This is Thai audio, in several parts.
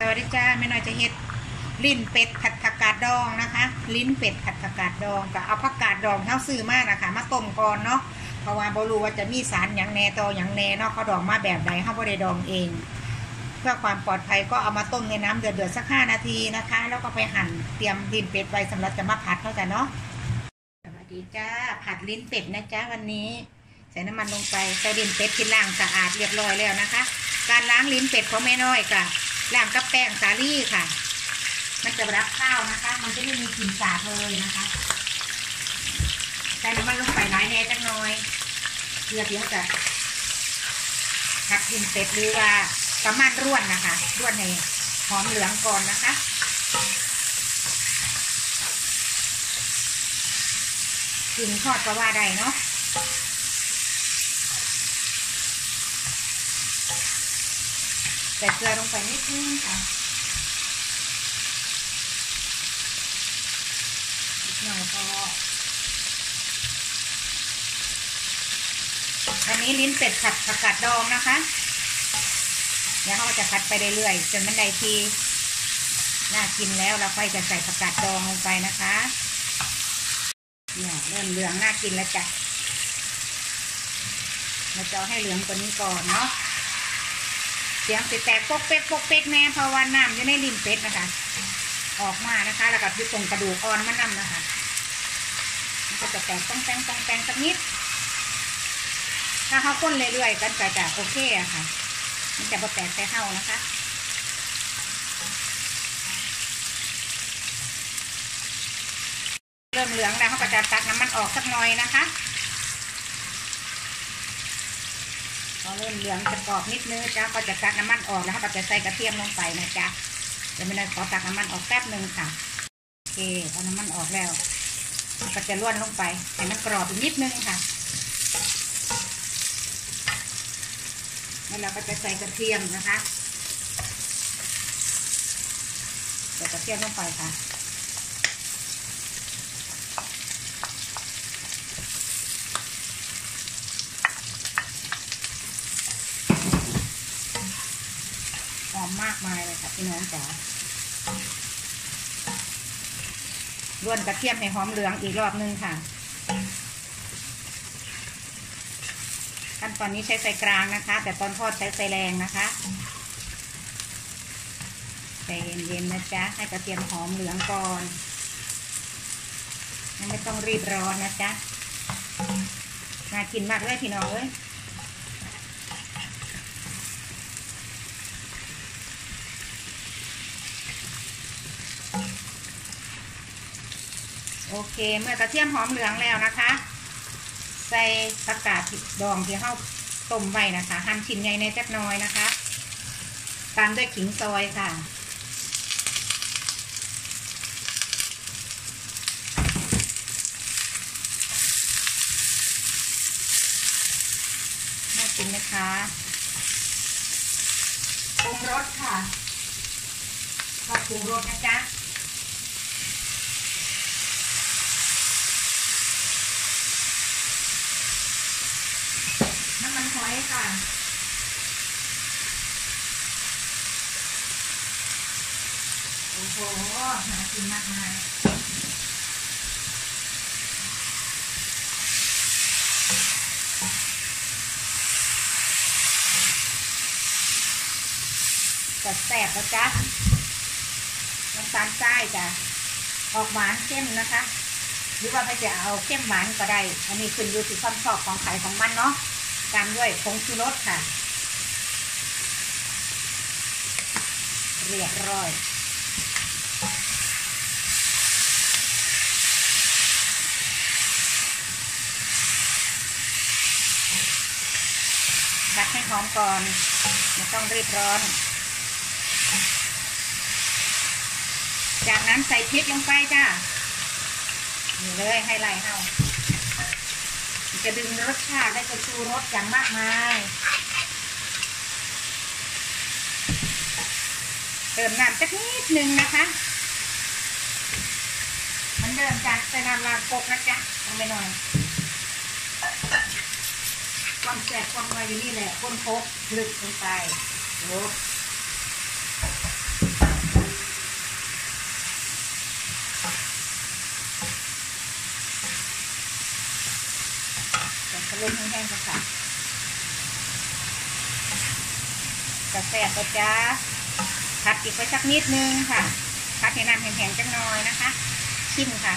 สวัสดีจ้าแม่น้อยจะเฮ็ดลิ้นเป็ดผัดผักกาดดองนะคะ ลิ้นเป็ดผัดผักกาดดองก็เอาผักกาดดองเท่าซื้อมากนะคะ มาต้มก่อนเนาะเพราะว่าบ่รู้ว่าจะมีสารอย่างแน่ตออย่างแน่เนาะเขาดองมาแบบใดเขาบ่ได้ดองเอง เพื่อความปลอดภัยก็เอามาต้มในน้ำเดือดๆสักห้านาทีนะคะ แล้วก็ไปหั่นเตรียมลิ้นเป็ดไว้สำหรับจะมาผัดเขาจ้ะเนาะสวัสดีจ้าผัดลิ้นเป็ดนะจ้าวันนี้ ใส่น้ำมันลงไปใส่ลิ้นเป็ดที่ล้างสะอาดเรียบร้อยแล้วนะคะ การล้างลิ้นเป็ดของแม่น้อยค่ะ ล้างกับแป้งสาลี่ค่ะ มันจะรับข้าวนะคะ มันจะไม่มีกลิ่นสาบเลยนะคะใส่น้ำมันลงไปหลายแน่จังน้อยเพื่อที่เขาจะผัดลิ้นเป็ดหรือว่าประมาณร่วนนะคะ ร่วนให้หอมเหลืองก่อนนะคะกลิ่นทอดก็ว่าได้เนาะ ใส่เกลือลงไปนิดนึงค่ะนิดหน่อยพออันนี้ลิ้นเป็ดผัดผักกาดดองนะคะเดี๋ยวเขาจะผัดไปเรื่อยๆจนมันได้ทีน่ากินแล้วเราค่อยจะใส่ผักกาดดองลงไปนะคะเนี่ยเริ่มเหลืองน่ากินแล้วจ้ะเราจะเอให้เหลืองกว่านี้ก่อนเนาะ เสียงติแตกปกเป๊กปกเป๊กแน่เพราะว่าน้ำอยู่ในลิ้นเป็ดนะคะ ออกมานะคะ แล้วก็ที่ตรงกระดูกอ่อนมันนํนะคะมันก็จะแตกต้องแปงต้องแปงสักนิด ถ้าเขาค้นเรื่อยๆกันก็จะโอเคอะค่ะ มันจะบ่แตกแต่เห่านะคะเริ่มเหลืองแล้วเขาก็จะตักน้ำมันออกสักหน่อยนะคะ พอเริ่มเหลืองจะกรอบนิดนึงจ้าก็จะตักน้ำมันออกแล้วก็จะใส่กระเทียมลงไปนะจ๊ะเดี๋ยวไม่นานขอตักน้ำมันออกแป๊บหนึ่งค่ะโอเคพอน้ำมันออกแล้วก็จะล้วนลงไปให้มันกรอบอีกนิดนึงค่ะแล้วเราก็จะใส่กระเทียมนะคะใส่กระเทียมลงไปค่ะ หอมมากมายเลยค่ะพี่น้องจ๋าล้วนกระเทียมให้หอมเหลืองอีกรอบนึงค่ะ ขั้นตอนนี้ใช้ไฟกลางนะคะ แต่ตอนทอดใช้ไฟแรงนะคะใจเย็นๆนะจ๊ะ ให้กระเทียมหอมเหลืองก่อนไม่ต้องรีบร้อนนะจ๊ะน่ากินมากเลยพี่น้องเอ้ย โอเค เมื่อกระเทียมหอมเหลืองแล้วนะคะ ใส่ผักกาดดองที่เข้าต้มไว้นะคะหั่นชิ้นใหญ่ในจักน้อยนะคะ ตามด้วยขิงซอยค่ะน่ากินนะคะปรุงรสค่ะก็ปรุงรสนะจ๊ะ น้ำมันหอย ค่ะโอ้โหหากินมากมายจะแสบแล้วจ้ะน้ำตาลทรายจ้ะ ออกหวานเข้มนะคะ หรือว่าถ้าจะเอาเข้มหวานก็ได้ อันนี้ขึ้นอยู่ที่ความชอบของใครของมันเนาะ ตามด้วยผงชูรสค่ะ เรียบร้อยผัดให้หอมก่อนไม่ต้องรีบร้อน จากนั้นใส่พริกลงไปจ้านี่เลยให้ไล่เฮา จะดึงรสชาติได้จะชูรสอย่างมากมายเติมน้ำสักนิดนึงนะคะมันเดิมจากใส่น้ำลางกกนะจ๊ะลงไปหน่อย ความแสบความนัวอยู่นี่แหละก้นโคกลึกลงไปโอ้ ลมแห้งๆค่ะค่ะกาแฟก็จ้าผัดอีกไปสักนิดนึงค่ะผัดให้น้ำแห้งๆจังหน่อยนะคะ ชิมค่ะ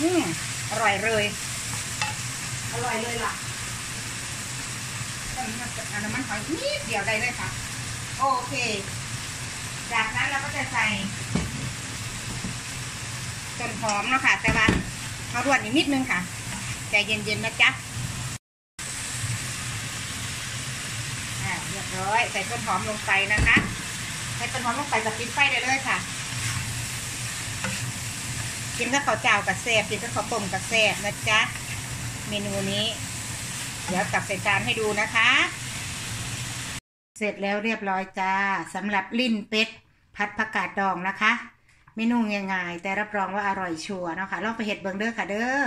อืมอร่อยเลย อร่อยเลยล่ะต้องเอาน้ำมันหอยนิดเดียวได้เลยค่ะ โอเค จากนั้นเราก็จะใส่ ต้นหอมเนาะค่ะ แต่ว่าเขารวนอีกนิดนึงค่ะใจเย็นๆนะจ๊ะเรียบร้อยใส่ต้นหอมลงไปนะคะใส่ต้นหอมลงไปกับปิดไฟได้เลยค่ะ กินกับข้าวเจ้ากับแซ่บกินกับข้าวต้มกับแซ่บนะจ๊ะเมนูนี้ เดี๋ยวกลับใส่จานให้ดูนะคะ เสร็จแล้วเรียบร้อยจ้าสำหรับลิ้นเป็ดพัดผักกาดดองนะคะ เมนูง่ายๆแต่รับรองว่าอร่อยชัวร์เนาะค่ะลองไปเห็ดเบิงเด้อค่ะเด้อ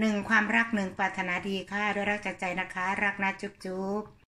หนึ่งความรักหนึ่งปรารถนาดีค่ะด้วยรักจากใจนะคะ รักนะจุ๊บๆ